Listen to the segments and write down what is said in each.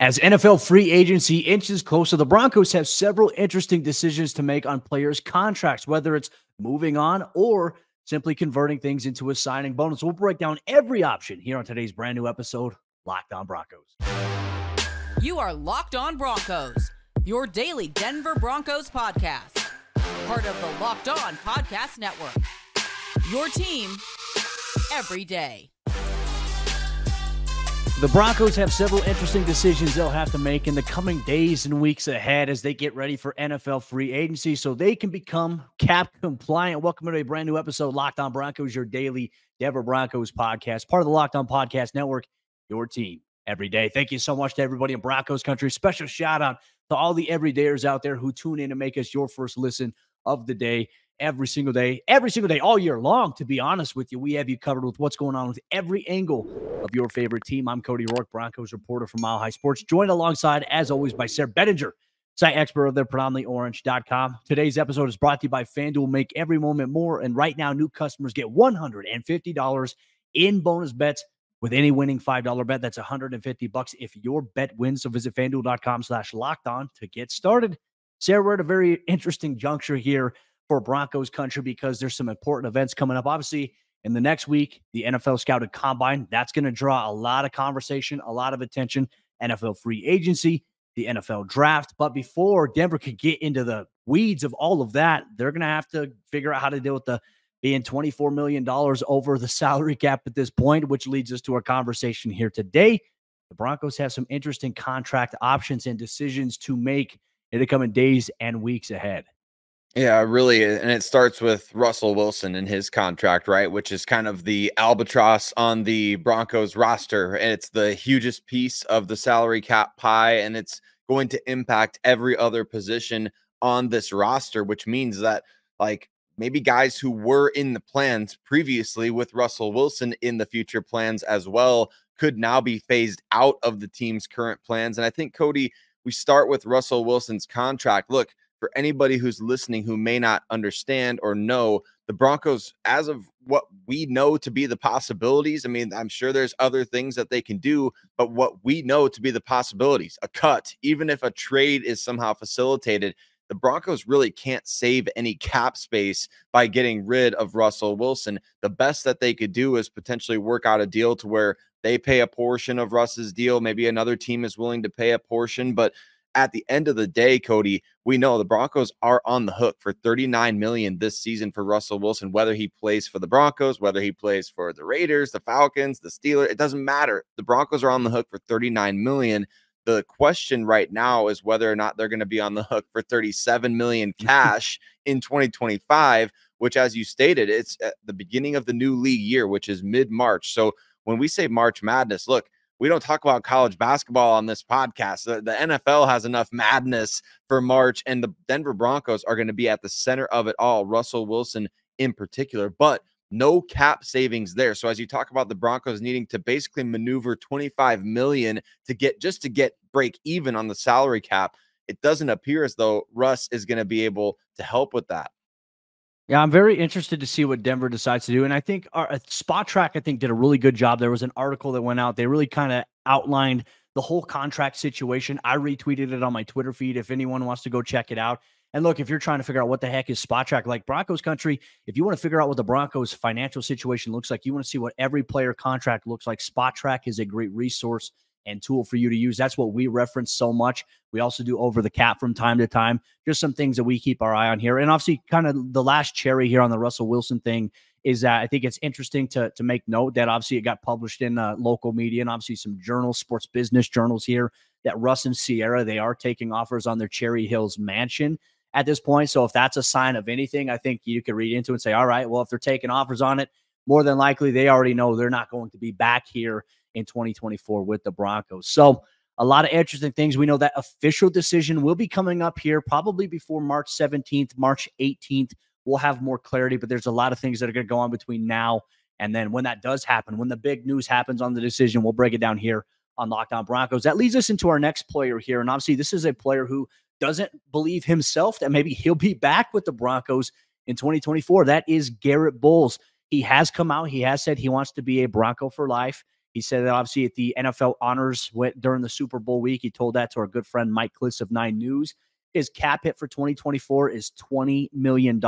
As NFL free agency inches closer, the Broncos have several interesting decisions to make on players' contracts, whether it's moving on or simply converting things into a signing bonus. We'll break down every option here on today's brand new episode, Locked On Broncos. You are Locked On Broncos, your daily Denver Broncos podcast, part of the Locked On Podcast Network. Your team every day. The Broncos have several interesting decisions they'll have to make in the coming days and weeks ahead as they get ready for NFL free agency so they can become cap compliant. Welcome to a brand new episode, Locked On Broncos, your daily Denver Broncos podcast, part of the Locked On Podcast Network, your team every day. Thank you so much to everybody in Broncos country. Special shout out to all the everydayers out there who tune in and make us your first listen of the day every single day, every single day, all year long. To be honest with you, we have you covered with what's going on with every angle of your favorite team. I'm Cody Roark, Broncos reporter from Mile High Sports, joined alongside, as always, by Sayre Bedinger, site expert of their predominantly orange.com. Today's episode is brought to you by FanDuel. Make every moment more. And right now, new customers get $150 in bonus bets with any winning $5 bet. That's 150 bucks if your bet wins. So visit fanduel.com slash locked on to get started. Sayre, we're at a very interesting juncture here for Broncos country because there's some important events coming up. Obviously, in the next week, the NFL Scouting Combine, that's going to draw a lot of conversation, a lot of attention. NFL free agency, the NFL draft. But before Denver could get into the weeds of all of that, they're going to have to figure out how to deal with the being $24 million over the salary cap at this point, which leads us to our conversation here today. The Broncos have some interesting contract options and decisions to make in the coming days and weeks ahead. Yeah, really. And it starts with Russell Wilson and his contract, right? Which is kind of the albatross on the Broncos roster. And it's the hugest piece of the salary cap pie. And it's going to impact every other position on this roster, which means that, like, maybe guys who were in the plans previously with Russell Wilson in the future plans as well could now be phased out of the team's current plans. And I think, Cody, we start with Russell Wilson's contract. Look, for anybody who's listening who may not understand or know the Broncos, as of what we know to be the possibilities, I mean, I'm sure there's other things that they can do, but what we know to be the possibilities, a cut, even if a trade is somehow facilitated, the Broncos really can't save any cap space by getting rid of Russell Wilson. The best that they could do is potentially work out a deal to where they pay a portion of Russ's deal. Maybe another team is willing to pay a portion, but at the end of the day, Cody, we know the Broncos are on the hook for 39 million this season for Russell Wilson, whether he plays for the Broncos, whether he plays for the Raiders, the Falcons, the Steelers, it doesn't matter. The Broncos are on the hook for 39 million. The question right now is whether or not they're going to be on the hook for 37 million cash in 2025, which as you stated, it's at the beginning of the new league year, which is mid-March. So when we say March Madness, look, we don't talk about college basketball on this podcast. The, the, NFL has enough madness for March, and the Denver Broncos are going to be at the center of it all. Russell Wilson in particular, but no cap savings there. So as you talk about the Broncos needing to basically maneuver 25 million to get just to get break even on the salary cap, it doesn't appear as though Russ is going to be able to help with that. Yeah, I'm very interested to see what Denver decides to do. And I think our uh, track, I think, did a really good job. There was an article that went out. They really kind of outlined the whole contract situation. I retweeted it on my Twitter feed if anyone wants to go check it out. And look, if you're trying to figure out what the heck is Spotrac like Broncos country, if you want to figure out what the Broncos financial situation looks like, you want to see what every player contract looks like, Spotrac is a great resource and tool for you to use. That's what we reference so much. We also do over the cap from time to time. Just some things that we keep our eye on here. And obviously, kind of the last cherry here on the Russell Wilson thing is that I think it's interesting to to make note that obviously it got published in uh, local media and obviously some journals, sports business journals here that Russ and Ciara they are taking offers on their Cherry Hills mansion at this point. So if that's a sign of anything, I think you could read into and say, all right, well if they're taking offers on it, more than likely they already know they're not going to be back here in 2024 with the Broncos. So, a lot of interesting things. We know that official decision will be coming up here probably before March 17th, March 18th. We'll have more clarity, but there's a lot of things that are going to go on between now and then when that does happen, when the big news happens on the decision, we'll break it down here on Locked On Broncos. That leads us into our next player here. And obviously, this is a player who doesn't believe himself that maybe he'll be back with the Broncos in 2024. That is Garett Bolles. He has come out, he has said he wants to be a Bronco for life. He said that obviously at the NFL honors went during the Super Bowl week. He told that to our good friend Mike Klis of Nine News. His cap hit for 2024 is $20 million.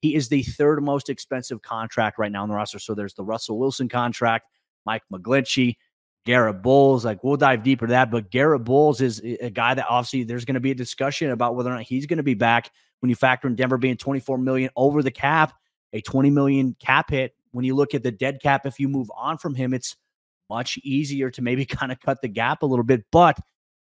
He is the third most expensive contract right now on the roster. So there's the Russell Wilson contract, Mike McGlinchey, Garett Bolles. Like we'll dive deeper to that. But Garett Bolles is a guy that obviously there's going to be a discussion about whether or not he's going to be back when you factor in Denver being 24 million over the cap, a 20 million cap hit. When you look at the dead cap, if you move on from him, it's much easier to maybe kind of cut the gap a little bit. But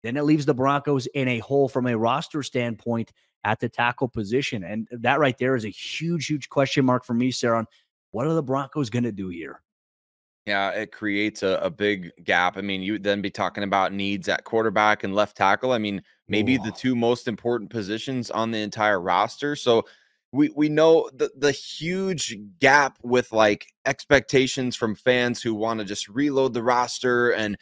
then it leaves the Broncos in a hole from a roster standpoint at the tackle position. And that right there is a huge, huge question mark for me, Sayre, on what are the Broncos going to do here? Yeah, it creates a, a big gap. I mean, you then be talking about needs at quarterback and left tackle. I mean, maybe Ooh. the two most important positions on the entire roster. So we we know the the huge gap with like expectations from fans who want to just reload the roster and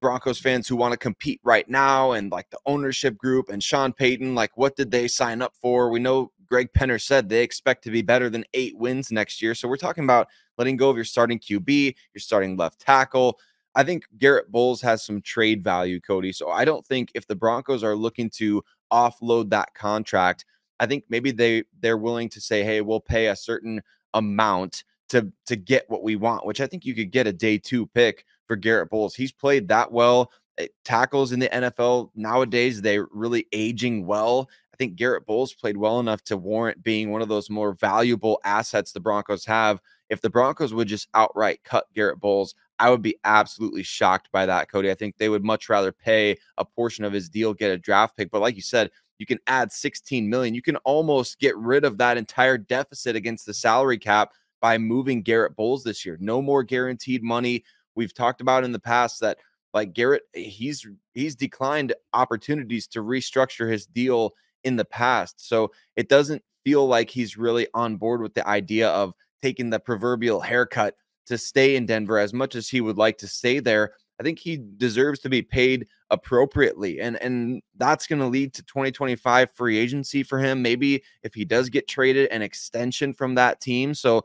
Broncos fans who want to compete right now and like the ownership group and Sean Payton, like what did they sign up for? We know Greg Penner said they expect to be better than eight wins next year. So we're talking about letting go of your starting QB, your starting left tackle. I think Garett Bolles has some trade value, Cody. So I don't think if the Broncos are looking to offload that contract, I think maybe they they're willing to say, hey, we'll pay a certain amount to to get what we want, which I think you could get a day two pick for Garett Bolles. He's played that well. Eh, tackles in the NFL nowadays, they're really aging well. I think Garett Bolles played well enough to warrant being one of those more valuable assets the Broncos have. If the Broncos would just outright cut Garett Bolles, I would be absolutely shocked by that, Cody. I think they would much rather pay a portion of his deal, get a draft pick. But like you said, you can add 16 million. You can almost get rid of that entire deficit against the salary cap by moving Garett Bolles this year. No more guaranteed money. We've talked about in the past that like Garett, he's he's declined opportunities to restructure his deal in the past. So it doesn't feel like he's really on board with the idea of taking the proverbial haircut to stay in Denver as much as he would like to stay there. I think he deserves to be paid appropriately. And and that's going to lead to 2025 free agency for him. Maybe if he does get traded, an extension from that team. So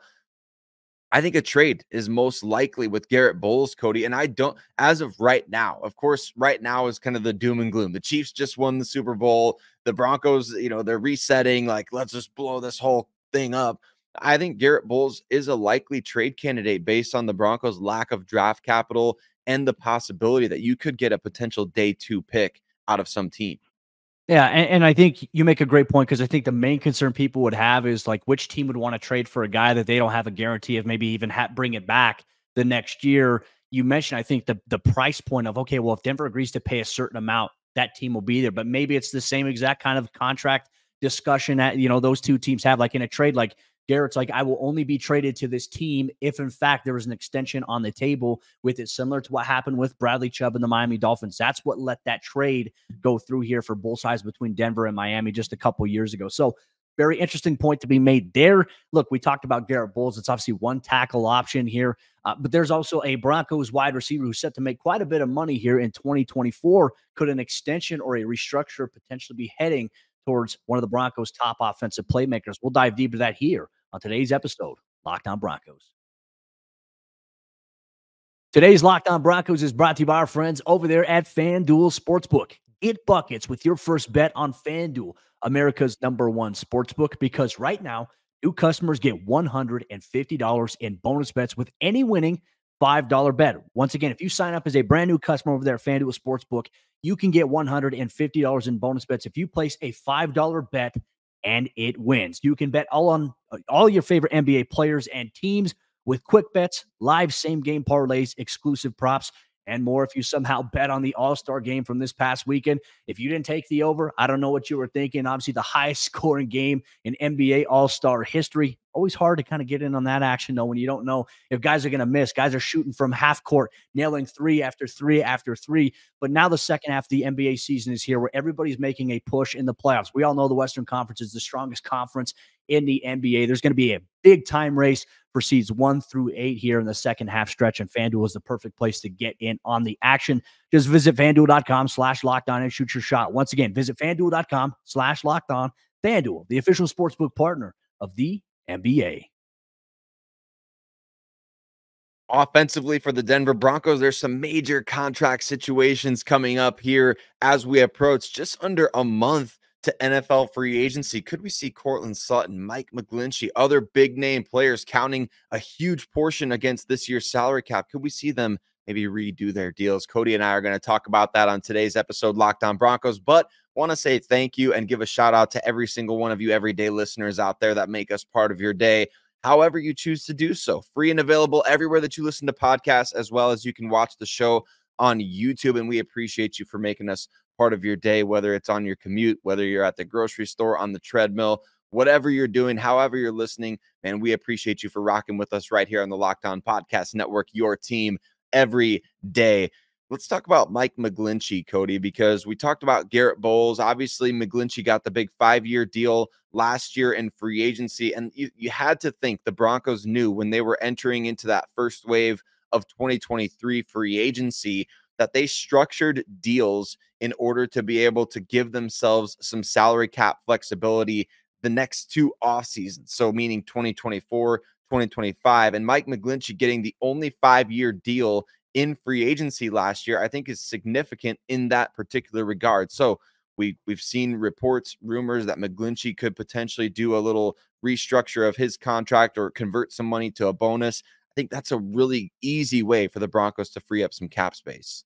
I think a trade is most likely with Garett Bolles, Cody. And I don't, as of right now, of course, right now is kind of the doom and gloom. The Chiefs just won the Super Bowl. The Broncos, you know, they're resetting, like, let's just blow this whole thing up. I think Garett Bolles is a likely trade candidate based on the Broncos' lack of draft capital and the possibility that you could get a potential day two pick out of some team. Yeah, and, and, I think you make a great point because I think the main concern people would have is like which team would want to trade for a guy that they don't have a guarantee of maybe even ha- bring it back the next year. You mentioned, I think the the price point of okay, well, if Denver agrees to pay a certain amount, that team will be there. But maybe it's the same exact kind of contract discussion that you know those two teams have, like in a trade. Like Garett's like, I will only be traded to this team if, in fact, there was an extension on the table with it, similar to what happened with Bradley Chubb and the Miami Dolphins. That's what let that trade go through here for both sides between Denver and Miami just a couple years ago. So, very interesting point to be made there. Look, we talked about Garett Bolles. It's obviously one tackle option here, uh, but there's also a Broncos wide receiver who's set to make quite a bit of money here in 2024. Could an extension or a restructure potentially be heading towards one of the Broncos' top offensive playmakers. We'll dive deeper that here on today's episode, Locked On Broncos. Today's Locked On Broncos is brought to you by our friends over there at FanDuel Sportsbook. Get buckets with your first bet on FanDuel, America's number one sportsbook, because right now, new customers get $150 in bonus bets with any winning $5 bet. Once again, if you sign up as a brand new customer over there at FanDuel Sportsbook, you can get $150 in bonus bets if you place a $5 bet and it wins. You can bet all on uh, all your favorite NBA players and teams with quick bets, live same game parlays, exclusive props, and more. If you somehow bet on the All Star game from this past weekend, if you didn't take the over, I don't know what you were thinking. Obviously, the highest scoring game in NBA All Star history. Always hard to kind of get in on that action, though, when you don't know if guys are going to miss. Guys are shooting from half court, nailing three after three after three. But now the second half of the NBA season is here where everybody's making a push in the playoffs. We all know the Western Conference is the strongest conference in the NBA. There's going to be a big time race for seeds one through eight here in the second half stretch, and FanDuel is the perfect place to get in on the action. Just visit fanduel.com slash locked on and shoot your shot. Once again, visit fanduel.com slash locked on. FanDuel, the official sportsbook partner of the NBA. offensively for the Denver Broncos, there's some major contract situations coming up here as we approach just under a month to NFL free agency. Could we see Courtland Sutton, Mike McGlinchey, other big name players counting a huge portion against this year's salary cap? Could we see them maybe redo their deals? Cody and I are going to talk about that on today's episode, Locked On Broncos. But want to say thank you and give a shout out to every single one of you everyday listeners out there that make us part of your day however you choose to do so. Free and available everywhere that you listen to podcasts, as well as you can watch the show on YouTube. And we appreciate you for making us part of your day, whether it's on your commute, whether you're at the grocery store, on the treadmill, whatever you're doing, however you're listening. And we appreciate you for rocking with us right here on the Locked On Podcast Network, your team every day. Let's talk about Mike McGlinchey, Cody, because we talked about Garett Bolles. Obviously, McGlinchey got the big five year deal last year in free agency. And you, you had to think the Broncos knew when they were entering into that first wave of 2023 free agency that they structured deals in order to be able to give themselves some salary cap flexibility the next two off seasons. So, meaning 2024, 2025. And Mike McGlinchey getting the only five year deal in free agency last year, I think is significant in that particular regard. So, we, we've seen reports, rumors that McGlinchey could potentially do a little restructure of his contract or convert some money to a bonus. I think that's a really easy way for the Broncos to free up some cap space.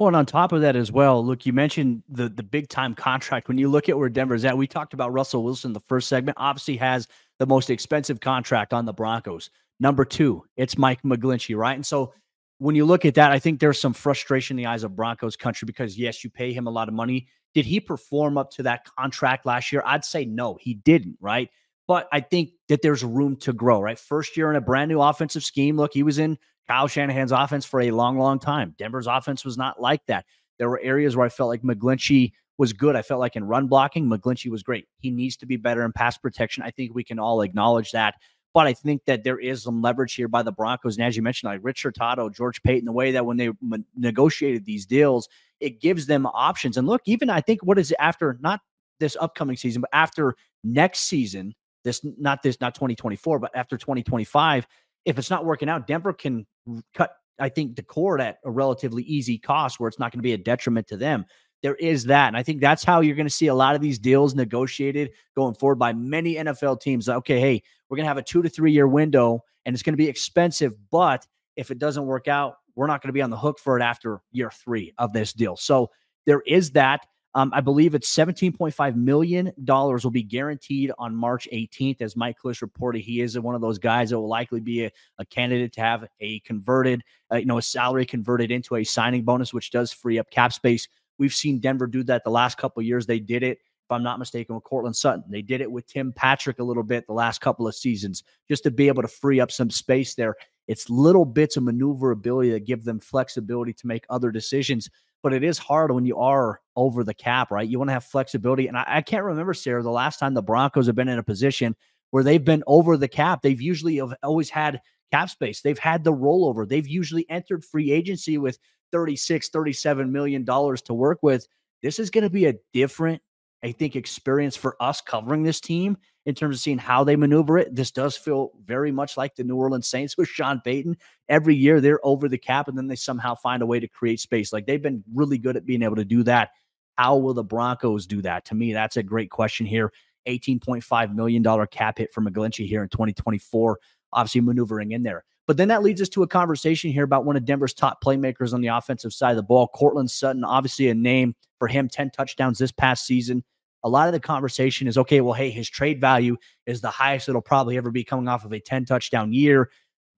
Well, and on top of that as well, look, you mentioned the the big time contract. When you look at where Denver's at, we talked about Russell Wilson. The first segment obviously has the most expensive contract on the Broncos. Number two, it's Mike McGlinchey, right? And so when you look at that, I think there's some frustration in the eyes of Broncos country because yes, you pay him a lot of money. Did he perform up to that contract last year? I'd say no, he didn't, right? But I think that there's room to grow, right? First year in a brand new offensive scheme. Look, he was in Kyle Shanahan's offense for a long, long time. Denver's offense was not like that. There were areas where I felt like McGlinchey was good. I felt like in run blocking, McGlinchey was great. He needs to be better in pass protection. I think we can all acknowledge that. But I think that there is some leverage here by the Broncos. And as you mentioned, like Rich Hurtado, George Paton, the way that when they negotiated these deals, it gives them options. And look, even I think what is after not this upcoming season, but after next season, this not this not 2024, but after 2025, if it's not working out, Denver can cut, I think, the cord at a relatively easy cost where it's not going to be a detriment to them. There is that. And I think that's how you're going to see a lot of these deals negotiated going forward by many NFL teams. Okay, hey, we're going to have a two to three year window and it's going to be expensive, but if it doesn't work out, we're not going to be on the hook for it after year three of this deal. So there is that. Um, I believe it's $17.5 million will be guaranteed on March 18th. As Mike Klis reported, he is one of those guys that will likely be a, a candidate to have a converted, uh, you know, a salary converted into a signing bonus, which does free up cap space. We've seen Denver do that the last couple years. They did it, if I'm not mistaken, with Courtland Sutton. They did it with Tim Patrick a little bit the last couple of seasons, just to be able to free up some space there. It's little bits of maneuverability that give them flexibility to make other decisions but it is hard when you are over the cap, right? You want to have flexibility. And I, I, can't remember, Sayre, the last time the Broncos have been in a position where they've been over the cap. They've usually have always had cap space. They've had the rollover. They've usually entered free agency with 36, 37 million dollars to work with. This is going to be a different, I think, experience for us covering this team in terms of seeing how they maneuver it. This does feel very much like the New Orleans Saints with Sean Payton. Every year they're over the cap and then they somehow find a way to create space. Like they've been really good at being able to do that. How will the Broncos do that? To me, that's a great question here. $18.5 million cap hit for McGlinchey here in 2024, obviously maneuvering in there. But then that leads us to a conversation here about one of Denver's top playmakers on the offensive side of the ball, Courtland Sutton, obviously a name for him, 10 touchdowns this past season a lot of the conversation is okay, well, hey, his trade value is the highest it'll probably ever be coming off of a 10 touchdown year.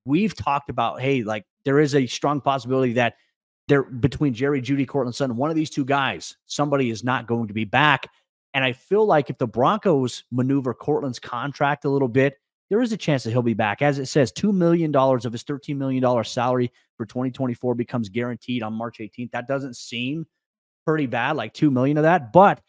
We've talked about, hey, like there is a strong possibility that there between Jerry Jeudy, Courtland Sutton, one of these two guys, somebody is not going to be back. And I feel like if the Broncos maneuver Courtland's contract a little bit, there is a chance that he'll be back. As it says, $2 million of his $13 million salary for 2024 becomes guaranteed on March 18th. That doesn't seem pretty bad, like 2 million of that. But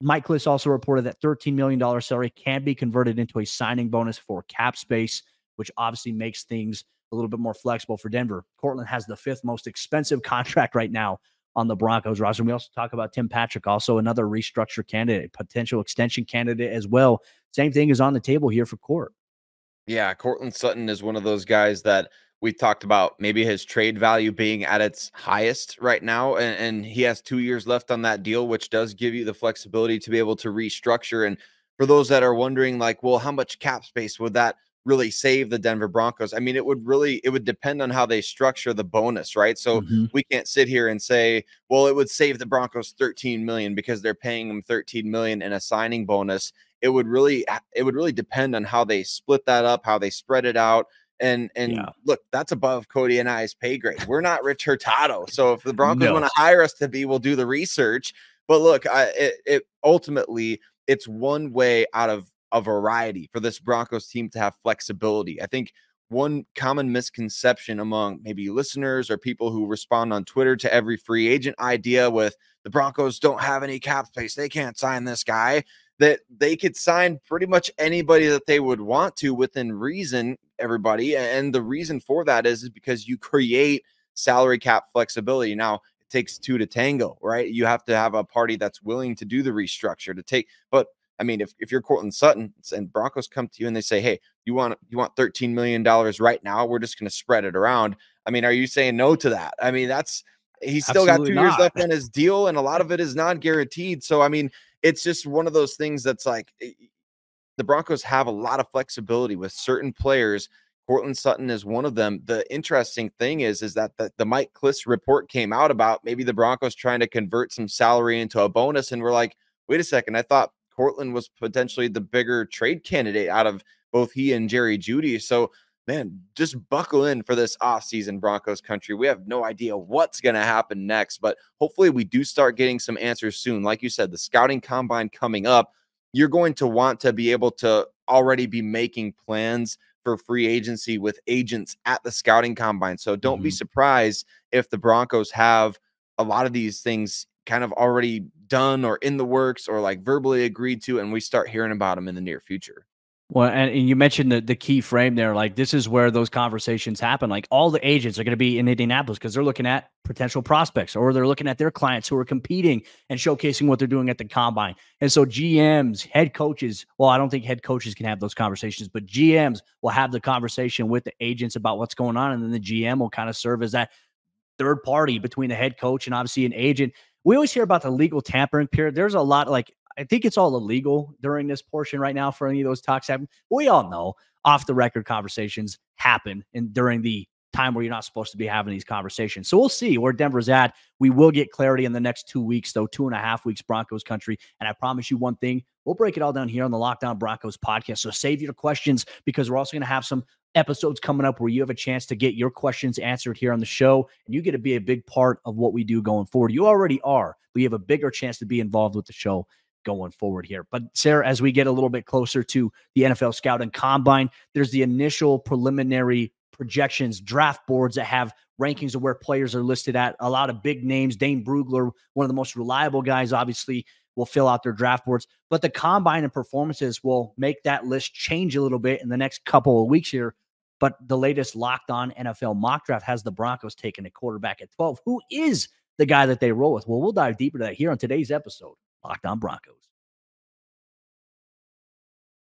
Mike Klis also reported that $13 million salary can be converted into a signing bonus for cap space, which obviously makes things a little bit more flexible for Denver. Courtland has the fifth most expensive contract right now on the Broncos roster. We also talk about Tim Patrick, also another restructure candidate, potential extension candidate as well. Same thing is on the table here for Court. Yeah, Courtland Sutton is one of those guys that we talked about maybe his trade value being at its highest right now, and, and, he has two years left on that deal, which does give you the flexibility to be able to restructure. And for those that are wondering, like, well, how much cap space would that really save the Denver Broncos? I mean, it would really it would depend on how they structure the bonus, right? So mm-hmm. we can't sit here and say, well, it would save the Broncos 13 million because they're paying them 13 million in a signing bonus. It would really it would really depend on how they split that up, how they spread it out and and yeah. look, that's above Cody and I's pay grade. We're not Rich Hurtado. So if the Broncos no. want to hire us to be, we'll do the research. But look, I, it, it ultimately it's one way out of a variety for this Broncos team to have flexibility. I think one common misconception among maybe listeners or people who respond on Twitter to every free agent idea with the Broncos don't have any cap space. They can't sign this guy that they could sign pretty much anybody that they would want to within reason, everybody. And the reason for that is, is because you create salary cap flexibility. Now, it takes two to tango, right? You have to have a party that's willing to do the restructure to take, but I mean, if, if you're Courtland Sutton and Broncos come to you and they say, Hey, you want you want $13 million right now, we're just gonna spread it around. I mean, are you saying no to that? I mean, that's he's still Absolutely got two not. years left on his deal, and a lot of it is non-guaranteed. So I mean, it's just one of those things that's like eh, the Broncos have a lot of flexibility with certain players. Courtland Sutton is one of them. The interesting thing is, is that the, the Mike Klis report came out about maybe the Broncos trying to convert some salary into a bonus. And we're like, wait a second, I thought Courtland was potentially the bigger trade candidate out of both he and Jerry Jeudy. So man, just buckle in for this offseason Broncos country. We have no idea what's going to happen next, but hopefully we do start getting some answers soon. Like you said, the scouting combine coming up, you're going to want to be able to already be making plans for free agency with agents at the scouting combine. So don't mm-hmm. be surprised if the Broncos have a lot of these things kind of already done or in the works or like verbally agreed to, and we start hearing about them in the near future. Well, and, and, you mentioned the, the key frame there. Like, this is where those conversations happen. Like, all the agents are going to be in Indianapolis because they're looking at potential prospects or they're looking at their clients who are competing and showcasing what they're doing at the combine. And so, GMs, head coaches, well, I don't think head coaches can have those conversations, but GMs will have the conversation with the agents about what's going on. And then the GM will kind of serve as that third party between the head coach and obviously an agent. We always hear about the legal tampering period. There's a lot like I think it's all illegal during this portion right now for any of those talks happen. We all know off the record conversations happen and during the time where you're not supposed to be having these conversations. So we'll see where Denver's at. We will get clarity in the next two weeks, though, two and a half weeks, Broncos country. And I promise you one thing, we'll break it all down here on the Locked On Broncos podcast. So save your questions because we're also going to have some episodes coming up where you have a chance to get your questions answered here on the show and you get to be a big part of what we do going forward. You already are, but you have a bigger chance to be involved with the show going forward here. But Sayre, as we get a little bit closer to the NFL Scouting Combine, there's the initial preliminary projections, draft boards that have rankings of where players are listed at. A lot of big names. Dane Brugler, one of the most reliable guys, obviously will fill out their draft boards. But the combine and performances will make that list change a little bit in the next couple of weeks here. But the latest locked on NFL mock draft has the Broncos taking a quarterback at 12. Who is the guy that they roll with? Well, we'll dive deeper to that here on today's episode. Locked On Broncos.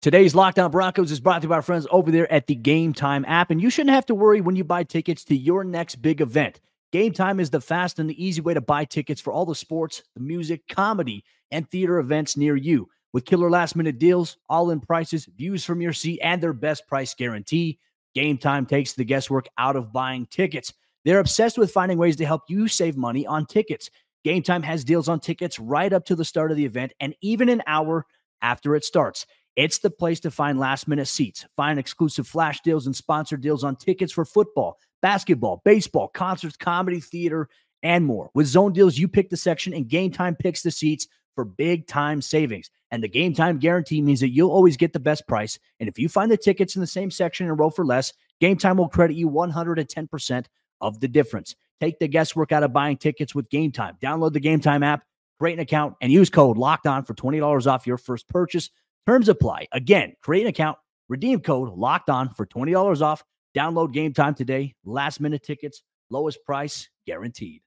Today's Locked On Broncos is brought to you by our friends over there at the Game Time app, and you shouldn't have to worry when you buy tickets to your next big event. Game Time is the fast and the easy way to buy tickets for all the sports, the music, comedy, and theater events near you. With killer last minute deals, all in prices, views from your seat, and their best price guarantee, Game Time takes the guesswork out of buying tickets. They're obsessed with finding ways to help you save money on tickets. Game Time has deals on tickets right up to the start of the event and even an hour after it starts. It's the place to find last minute seats, find exclusive flash deals and sponsored deals on tickets for football, basketball, baseball, concerts, comedy, theater, and more. With zone deals, you pick the section and Game Time picks the seats for big time savings. And the Game Time guarantee means that you'll always get the best price. And if you find the tickets in the same section and row for less, Game Time will credit you 110% of the difference. Take the guesswork out of buying tickets with Game Time. Download the Game Time app, create an account, and use code Locked On for $20 off your first purchase. Terms apply. Again, create an account, redeem code Locked On for $20 off. Download Game Time today. Last minute tickets, lowest price guaranteed.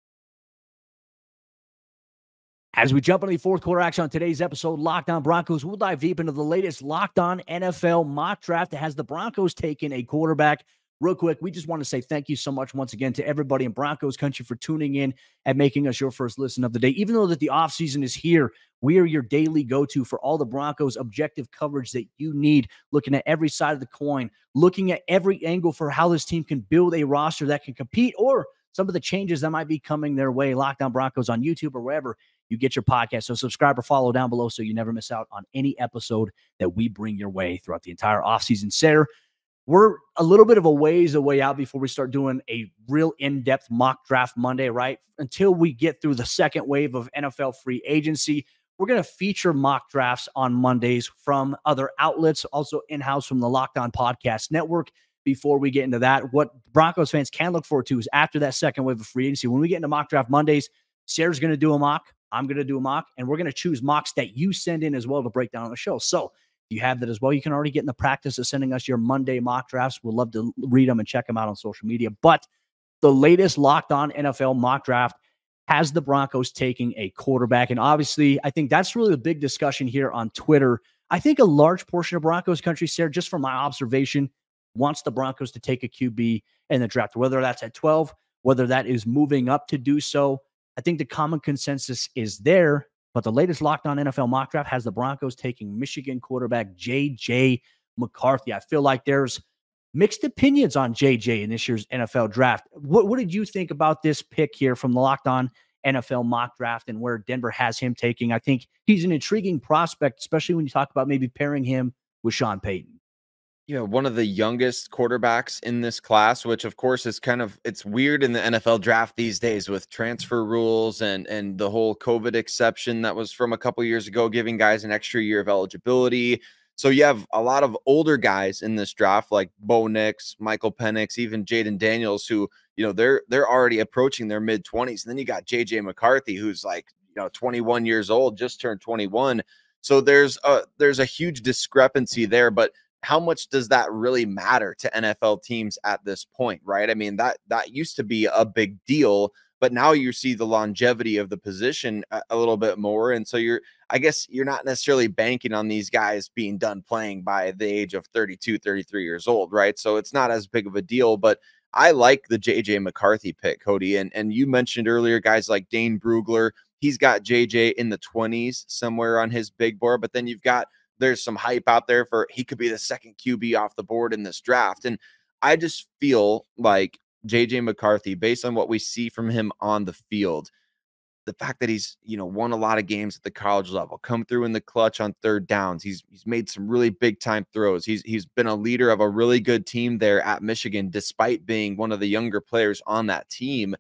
As we jump into the fourth quarter action on today's episode, Locked On Broncos, we'll dive deep into the latest Locked On NFL mock draft that has the Broncos taking a quarterback real quick, we just want to say thank you so much once again to everybody in Broncos country for tuning in and making us your first listen of the day. Even though that the offseason is here, we are your daily go-to for all the Broncos objective coverage that you need, looking at every side of the coin, looking at every angle for how this team can build a roster that can compete or some of the changes that might be coming their way. Locked On Broncos on YouTube or wherever you get your podcast. So subscribe or follow down below so you never miss out on any episode that we bring your way throughout the entire offseason. Sayre, we're a little bit of a ways away out before we start doing a real in-depth mock draft Monday, right? Until we get through the second wave of NFL free agency. We're going to feature mock drafts on Mondays from other outlets, also in-house from the Locked On Podcast Network. Before we get into that, what Broncos fans can look forward to is after that second wave of free agency, when we get into mock draft Mondays, Sayre's going to do a mock. I'm going to do a mock, and we're going to choose mocks that you send in as well to break down on the show. So you have that as well. You can already get in the practice of sending us your Monday mock drafts. We'd love to read them and check them out on social media. But the latest locked on NFL mock draft has the Broncos taking a quarterback. And obviously, I think that's really the big discussion here on Twitter. I think a large portion of Broncos country, Sayre, just from my observation, wants the Broncos to take a QB in the draft, whether that's at 12, whether that is moving up to do so. I think the common consensus is there. But the latest Locked On NFL mock draft has the Broncos taking Michigan quarterback J.J. McCarthy. I feel like there's mixed opinions on JJ in this year's NFL draft. What, what did you think about this pick here from the Locked On NFL mock draft and where Denver has him taking? I think he's an intriguing prospect, especially when you talk about maybe pairing him with Sean Payton you know, one of the youngest quarterbacks in this class, which of course is kind of it's weird in the NFL draft these days with transfer rules and and the whole COVID exception that was from a couple years ago, giving guys an extra year of eligibility. So you have a lot of older guys in this draft, like Bo Nix, Michael Penix, even Jayden Daniels, who you know they're they're already approaching their mid twenties. And then you got JJ McCarthy, who's like you know 21 years old, just turned 21. So there's a there's a huge discrepancy there, but how much does that really matter to NFL teams at this point, right? I mean, that that used to be a big deal, but now you see the longevity of the position a, a, little bit more and so you're I guess you're not necessarily banking on these guys being done playing by the age of 32, 33 years old, right? So it's not as big of a deal, but I like the JJ McCarthy pick, Cody. And and you mentioned earlier guys like Dane Brugler, he's got JJ in the 20s somewhere on his big board, but then you've got there's some hype out there for he could be the second QB off the board in this draft. And I just feel like JJ McCarthy, based on what we see from him on the field, the fact that he's you know won a lot of games at the college level, come through in the clutch on third downs. He's he's made some really big time throws. He's he's been a leader of a really good team there at Michigan, despite being one of the younger players on that team.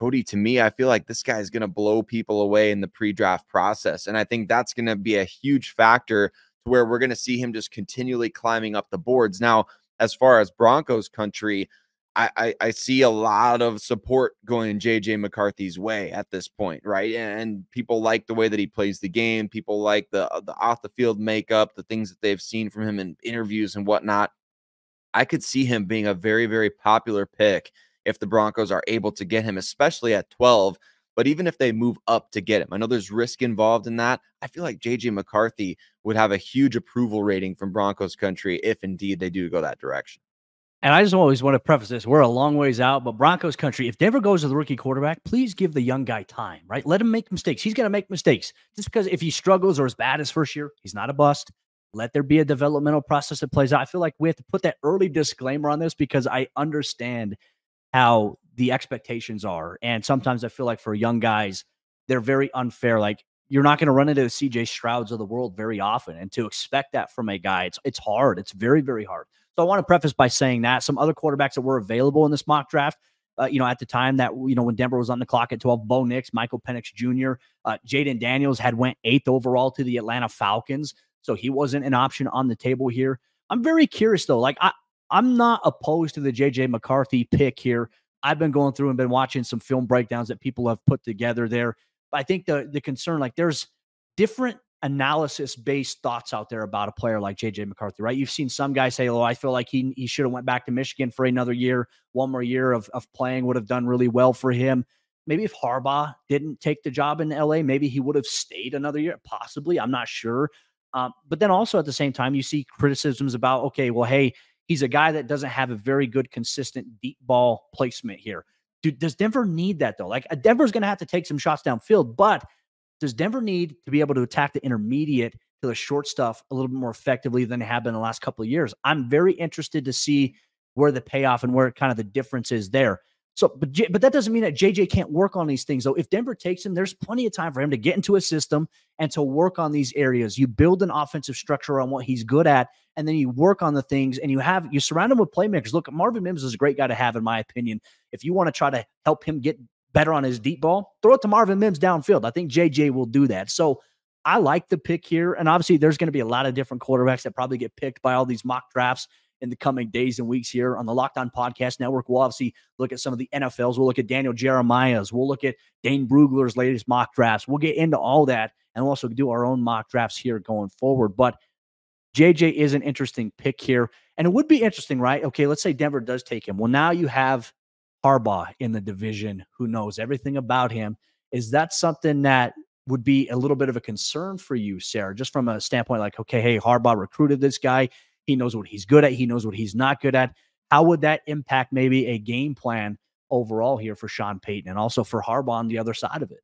Cody, to me, I feel like this guy is going to blow people away in the pre-draft process, and I think that's going to be a huge factor to where we're going to see him just continually climbing up the boards. Now, as far as Broncos country, I, I, I see a lot of support going in JJ McCarthy's way at this point, right? And people like the way that he plays the game. People like the uh, the off the field makeup, the things that they've seen from him in interviews and whatnot. I could see him being a very very popular pick if the Broncos are able to get him, especially at 12. But even if they move up to get him, I know there's risk involved in that. I feel like JJ McCarthy would have a huge approval rating from Broncos country if indeed they do go that direction. And I just always want to preface this: we're a long ways out, but Broncos country. If Denver goes to the rookie quarterback, please give the young guy time, right? Let him make mistakes. He's going to make mistakes. Just because if he struggles or is bad his first year, he's not a bust. Let there be a developmental process that plays out. I feel like we have to put that early disclaimer on this because I understand how the expectations are. And sometimes I feel like for young guys, they're very unfair. Like you're not going to run into the CJ Strouds of the world very often. And to expect that from a guy, it's it's hard. It's very, very hard. So I want to preface by saying that some other quarterbacks that were available in this mock draft, uh, you know, at the time that you know when Denver was on the clock at 12, Bo Nix, Michael Penix Jr., uh, Jayden Daniels had went eighth overall to the Atlanta Falcons, so he wasn't an option on the table here. I'm very curious though. Like I, I'm not opposed to the JJ McCarthy pick here. I've been going through and been watching some film breakdowns that people have put together there. But I think the the concern, like there's different analysis based thoughts out there about a player like JJ McCarthy, right? You've seen some guys say, "Oh, I feel like he he should have went back to Michigan for another year, one more year of of playing would have done really well for him." Maybe if Harbaugh didn't take the job in LA, maybe he would have stayed another year. Possibly, I'm not sure. Um, but then also at the same time, you see criticisms about, okay, well, hey, He's a guy that doesn't have a very good, consistent deep ball placement here. Dude, does Denver need that though? Like uh, Denver's going to have to take some shots downfield, but does Denver need to be able to attack the intermediate to the short stuff a little bit more effectively than they have been the last couple of years? I'm very interested to see where the payoff and where kind of the difference is there. So, but J, but that doesn't mean that JJ can't work on these things. Though, if Denver takes him, there's plenty of time for him to get into a system and to work on these areas. You build an offensive structure on what he's good at, and then you work on the things, and you have you surround him with playmakers. Look, Marvin Mims is a great guy to have, in my opinion. If you want to try to help him get better on his deep ball, throw it to Marvin Mims downfield. I think JJ will do that. So. I like the pick here. And obviously, there's going to be a lot of different quarterbacks that probably get picked by all these mock drafts in the coming days and weeks here on the Locked On Podcast Network. We'll obviously look at some of the NFLs. We'll look at Daniel Jeremiah's. We'll look at Dane Brugler's latest mock drafts. We'll get into all that and we'll also do our own mock drafts here going forward. But JJ is an interesting pick here. And it would be interesting, right? Okay, let's say Denver does take him. Well, now you have Harbaugh in the division who knows everything about him. Is that something that would be a little bit of a concern for you, Sayre, just from a standpoint like, okay, hey, Harbaugh recruited this guy. He knows what he's good at. He knows what he's not good at. How would that impact maybe a game plan overall here for Sean Payton and also for Harbaugh on the other side of it?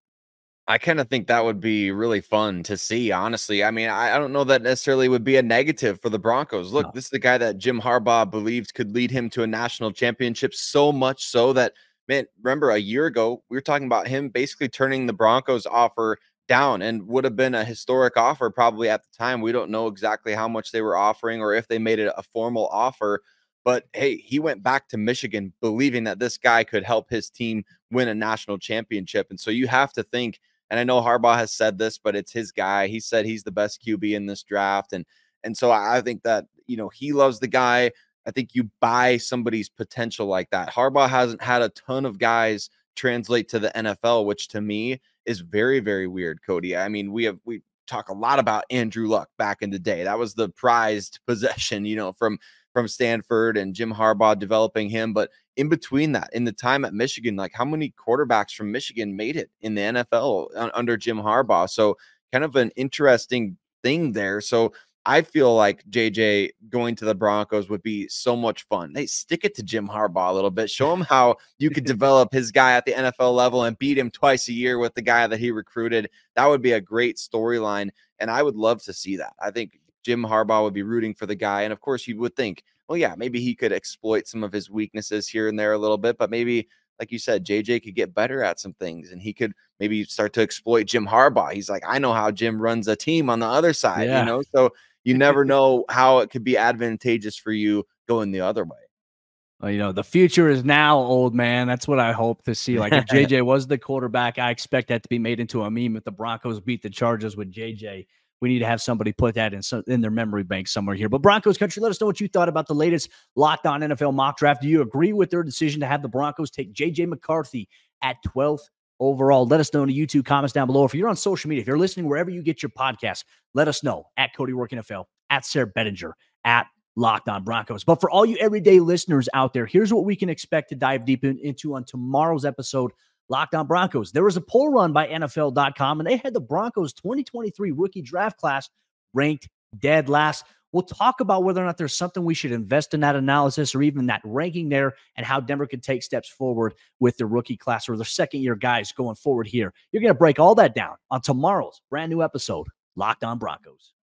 I kind of think that would be really fun to see, honestly. I mean, I, I, don't know that necessarily would be a negative for the Broncos. Look, no. this is the guy that Jim Harbaugh believed could lead him to a national championship so much so that, man, remember a year ago, we were talking about him basically turning the Broncos offer down and would have been a historic offer probably at the time. We don't know exactly how much they were offering or if they made it a formal offer. But hey, he went back to Michigan believing that this guy could help his team win a national championship. And so you have to think, and I know Harbaugh has said this, but it's his guy. He said he's the best QB in this draft. And and so I think that, you know, he loves the guy. I think you buy somebody's potential like that. Harbaugh hasn't had a ton of guys translate to the NFL, which to me is very, very weird, Cody. I mean, we have we talk a lot about Andrew Luck back in the day. That was the prized possession, you know, from from Stanford and Jim Harbaugh developing him. But in between that, in the time at Michigan, like how many quarterbacks from Michigan made it in the NFL under Jim Harbaugh? So kind of an interesting thing there. So I feel like JJ going to the Broncos would be so much fun. They stick it to Jim Harbaugh a little bit, show him how you could develop his guy at the NFL level and beat him twice a year with the guy that he recruited. That would be a great storyline. And I would love to see that. I think Jim Harbaugh would be rooting for the guy. And of course, you would think, well, yeah, maybe he could exploit some of his weaknesses here and there a little bit, but maybe like you said, JJ could get better at some things and he could maybe start to exploit Jim Harbaugh. He's like, I know how Jim runs a team on the other side, yeah. you know? So you never know how it could be advantageous for you going the other way. Well, you know, the future is now, old man. That's what I hope to see. Like if JJ was the quarterback, I expect that to be made into a meme. If the Broncos beat the Chargers with JJ, we need to have somebody put that in some, in their memory bank somewhere here. But Broncos country, let us know what you thought about the latest Locked On NFL mock draft. Do you agree with their decision to have the Broncos take JJ McCarthy at 12th overall. Let us know in the YouTube comments down below. If you're on social media, if you're listening wherever you get your podcast, let us know at Cody Roark NFL, at Sayre Bedinger, at Locked On Broncos. But for all you everyday listeners out there, here's what we can expect to dive deep in, into on tomorrow's episode. Locked on Broncos. There was a poll run by NFL.com, and they had the Broncos 2023 rookie draft class ranked dead last. We'll talk about whether or not there's something we should invest in that analysis or even that ranking there and how Denver can take steps forward with the rookie class or the second year guys going forward here. You're going to break all that down on tomorrow's brand new episode, Locked On Broncos.